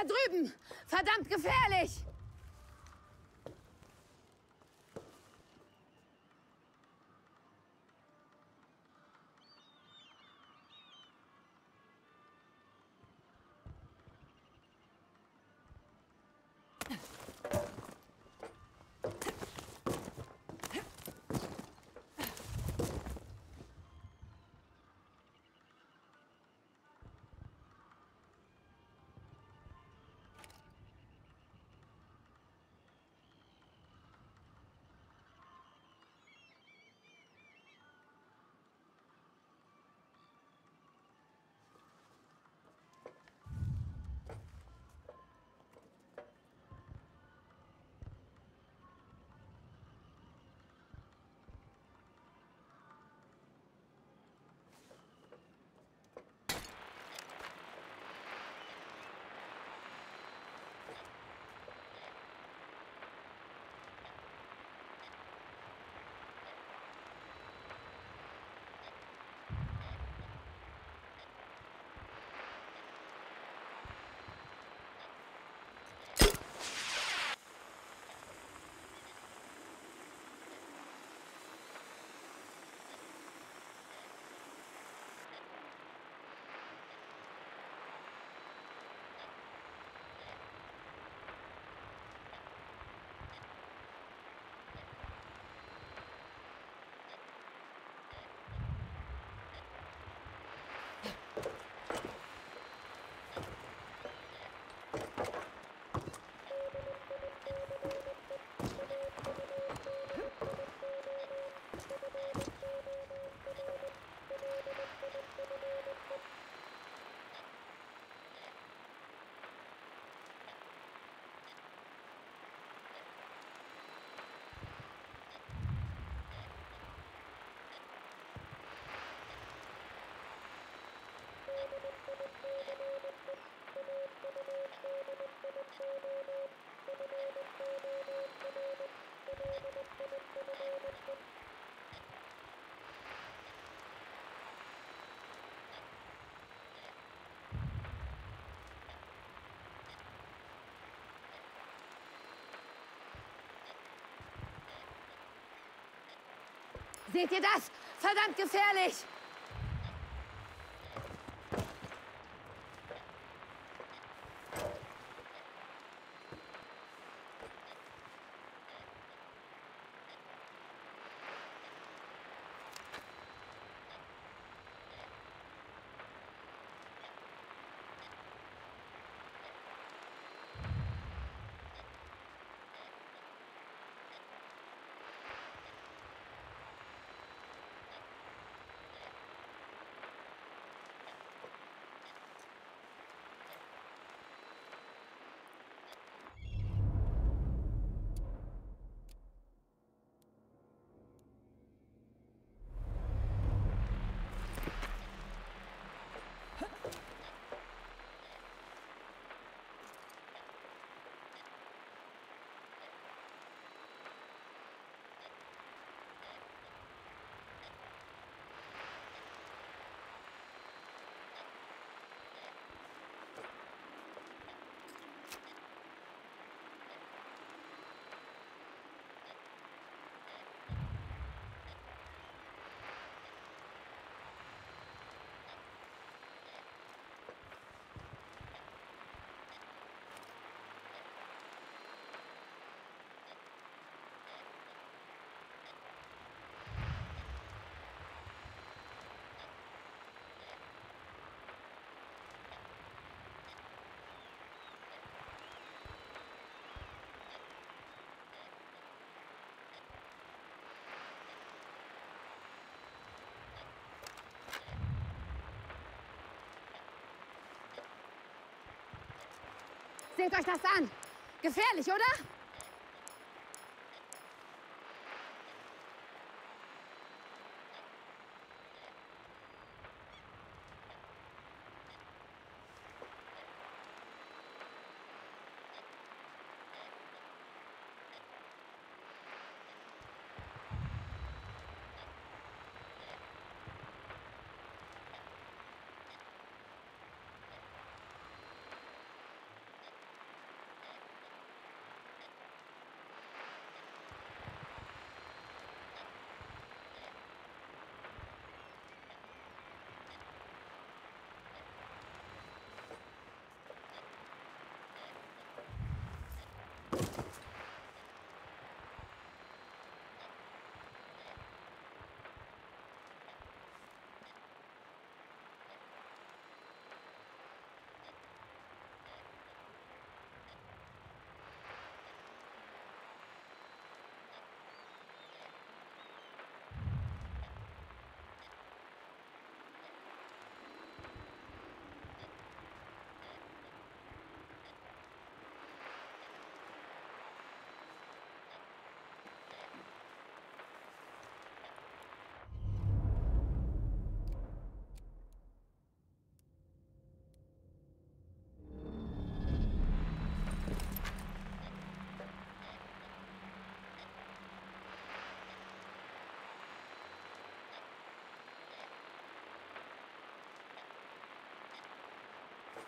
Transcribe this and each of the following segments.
Da drüben! Verdammt gefährlich! Seht ihr das? Verdammt gefährlich! Seht euch das an. Gefährlich, oder?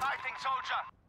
fighting, soldier!